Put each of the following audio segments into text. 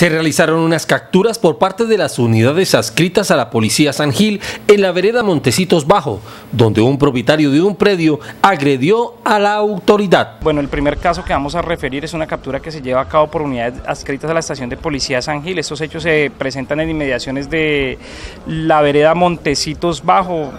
Se realizaron unas capturas por parte de las unidades adscritas a la Policía San Gil en la vereda Montecitos Bajo, donde un propietario de un predio agredió a la autoridad. Bueno, el primer caso que vamos a referir es una captura que se lleva a cabo por unidades adscritas a la estación de Policía San Gil. Estos hechos se presentan en inmediaciones de la vereda Montecitos Bajo,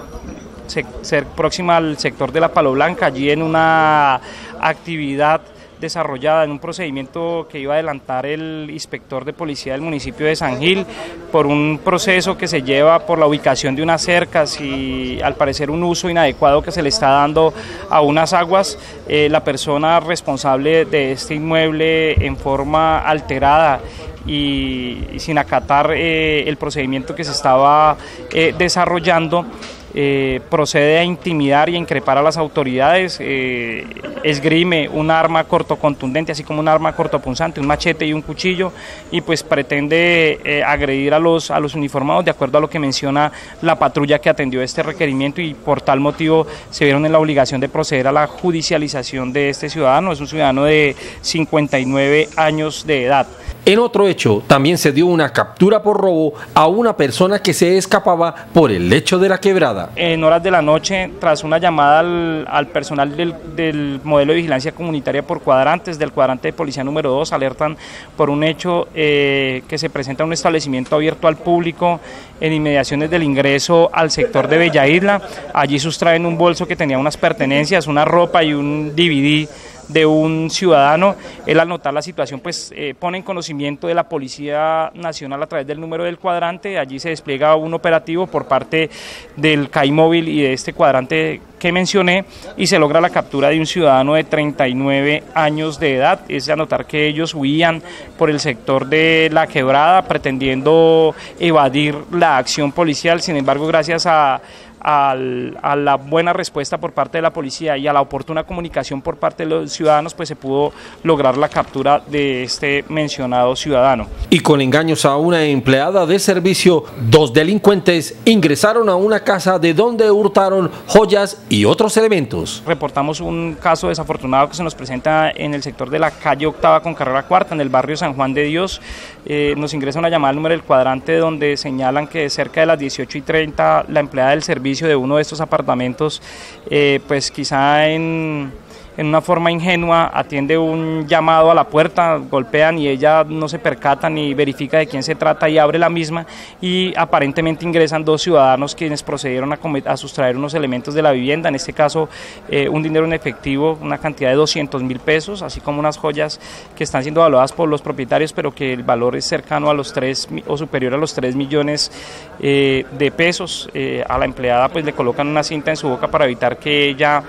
ser próxima al sector de la Palo Blanca, allí en una actividad desarrollada en un procedimiento que iba a adelantar el inspector de policía del municipio de San Gil por un proceso que se lleva por la ubicación de unas cercas y al parecer un uso inadecuado que se le está dando a unas aguas, eh, la persona responsable de este inmueble en forma alterada y, sin acatar eh, el procedimiento que se estaba eh, desarrollando, eh, procede a intimidar y a increpar a las autoridades, eh, esgrime un arma cortocontundente, así como un arma cortopunzante, un machete y un cuchillo, y pues pretende eh, agredir a los, a los uniformados de acuerdo a lo que menciona la patrulla que atendió este requerimiento y por tal motivo se vieron en la obligación de proceder a la judicialización de este ciudadano, es un ciudadano de 59 años de edad. En otro hecho, también se dio una captura por robo a una persona que se escapaba por el lecho de la quebrada. En horas de la noche, tras una llamada al, personal del, modelo de vigilancia comunitaria por cuadrantes, del cuadrante de policía número 2, alertan por un hecho eh, que se presenta en un establecimiento abierto al público en inmediaciones del ingreso al sector de Bella Isla. Allí sustraen un bolso que tenía unas pertenencias, una ropa y un DVD de un ciudadano. Él al notar la situación pues eh, pone en conocimiento de la Policía Nacional a través del número del cuadrante, allí se despliega un operativo por parte del CAI móvil y de este cuadrante que mencioné y se logra la captura de un ciudadano de 39 años de edad. Es de anotar que ellos huían por el sector de la quebrada pretendiendo evadir la acción policial, sin embargo gracias a a la buena respuesta por parte de la policía y a la oportuna comunicación por parte de los ciudadanos, pues se pudo lograr la captura de este mencionado ciudadano. Y con engaños a una empleada de servicio, dos delincuentes ingresaron a una casa de donde hurtaron joyas y otros elementos. Reportamos un caso desafortunado que se nos presenta en el sector de la calle Octava con Carrera Cuarta, en el barrio San Juan de Dios. Eh, nos ingresa una llamada al número del cuadrante donde señalan que cerca de las 18 y 30 la empleada del servicio de uno de estos apartamentos, eh, pues quizá en en una forma ingenua atiende un llamado a la puerta, golpean y ella no se percata ni verifica de quién se trata y abre la misma y aparentemente ingresan dos ciudadanos quienes procedieron a, sustraer unos elementos de la vivienda, en este caso eh, un dinero en efectivo, una cantidad de 200 mil pesos, así como unas joyas que están siendo evaluadas por los propietarios, pero que el valor es cercano a los 3 o superior a los 3 millones eh, de pesos. Eh, a la empleada pues le colocan una cinta en su boca para evitar que ella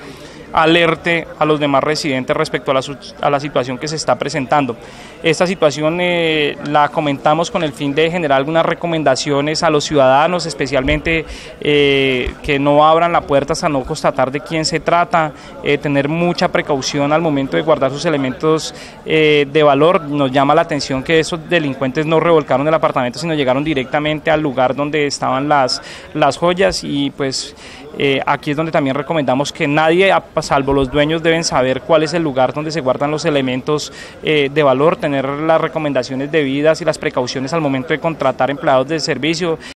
alerte a los demás residentes respecto a la, a la situación que se está presentando. Esta situación eh, la comentamos con el fin de generar algunas recomendaciones a los ciudadanos, especialmente eh, que no abran la puerta hasta no constatar de quién se trata, eh, tener mucha precaución al momento de guardar sus elementos de valor. Nos llama la atención que esos delincuentes no revolcaron el apartamento, sino llegaron directamente al lugar donde estaban las, las joyas y pues aquí es donde también recomendamos que nadie, salvo los dueños, deben saber cuál es el lugar donde se guardan los elementos de valor tener las recomendaciones debidas y las precauciones al momento de contratar empleados de servicio